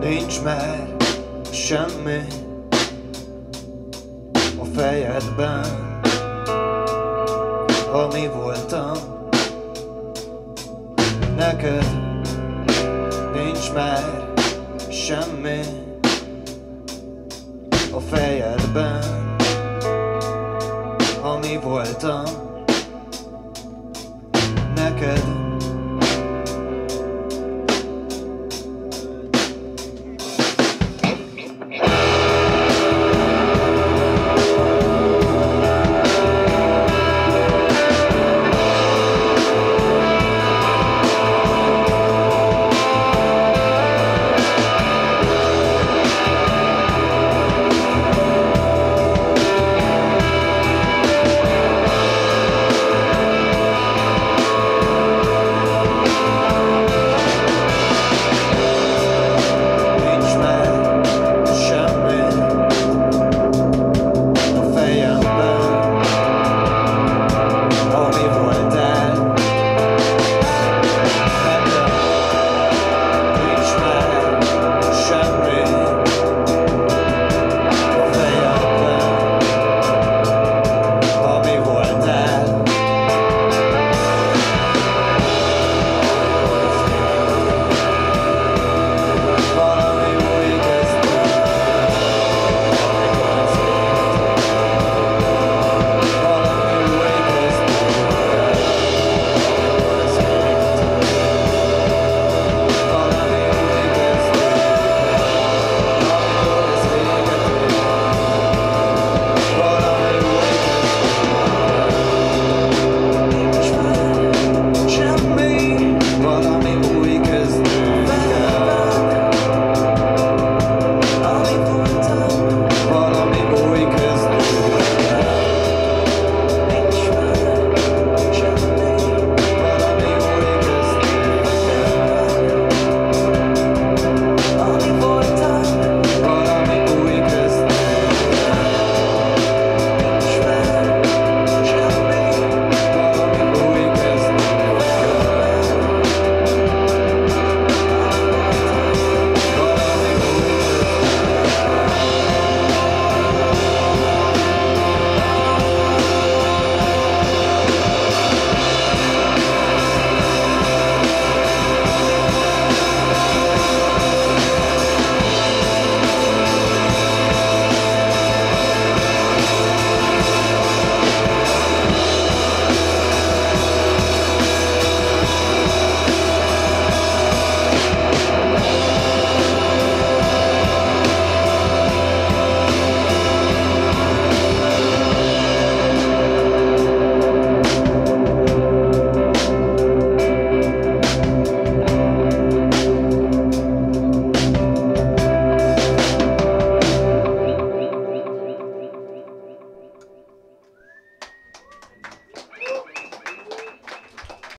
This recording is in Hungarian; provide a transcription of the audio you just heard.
Nincs már semmi a fejedben, ami voltam. Neked nincs már semmi a fejedben. Ami voltam neked